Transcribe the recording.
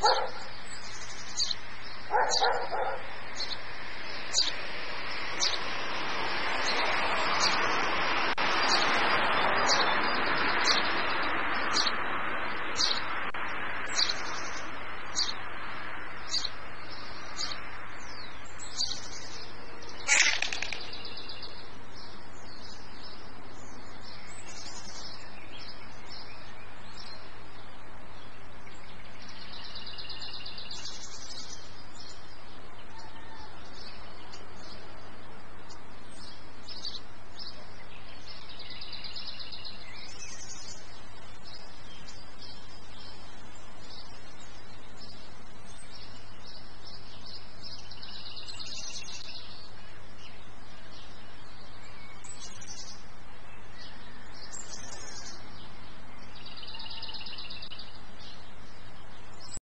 Oh!